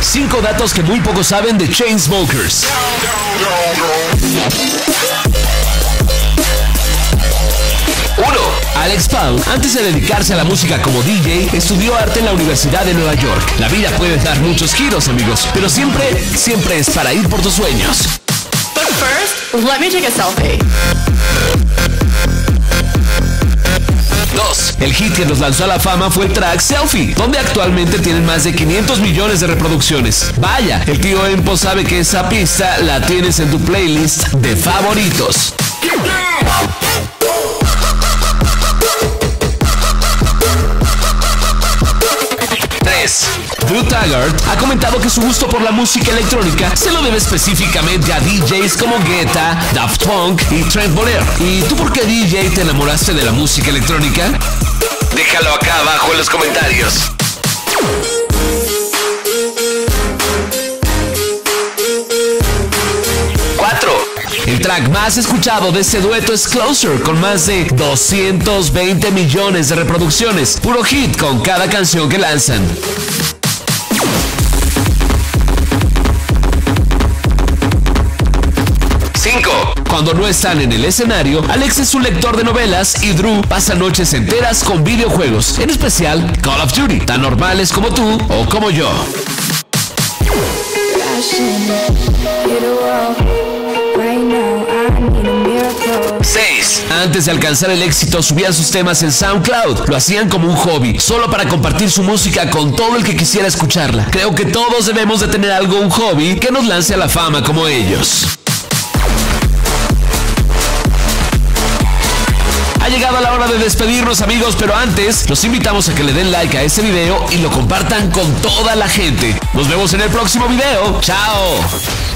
5 datos que muy pocos saben de Chainsmokers. 1. Alex Paul, antes de dedicarse a la música como DJ, estudió arte en la Universidad de Nueva York. La vida puede dar muchos giros, amigos, pero siempre, siempre es para ir por tus sueños. But first, let me take a selfie. El hit que nos lanzó a la fama fue el track Selfie, donde actualmente tienen más de 500 millones de reproducciones. Vaya, el tío Empo sabe que esa pista la tienes en tu playlist de favoritos. 3. Drew Taggart ha comentado que su gusto por la música electrónica se lo debe específicamente a DJs como Guetta, Daft Punk y Trent Boller. ¿Y tú por qué DJ te enamoraste de la música electrónica? Acá abajo en los comentarios. El track más escuchado de este dueto es Closer, con más de 220 millones de reproducciones. Puro hit con cada canción que lanzan. Cuando no están en el escenario, Alex es un lector de novelas y Drew pasa noches enteras con videojuegos, en especial Call of Duty, tan normales como tú o como yo. 6. Antes de alcanzar el éxito subían sus temas en SoundCloud. Lo hacían como un hobby, solo para compartir su música con todo el que quisiera escucharla. Creo que todos debemos de tener algo, un hobby, que nos lance a la fama como ellos. Llegado la hora de despedirnos amigos, pero antes los invitamos a que le den like a este video y lo compartan con toda la gente. Nos vemos en el próximo video. Chao.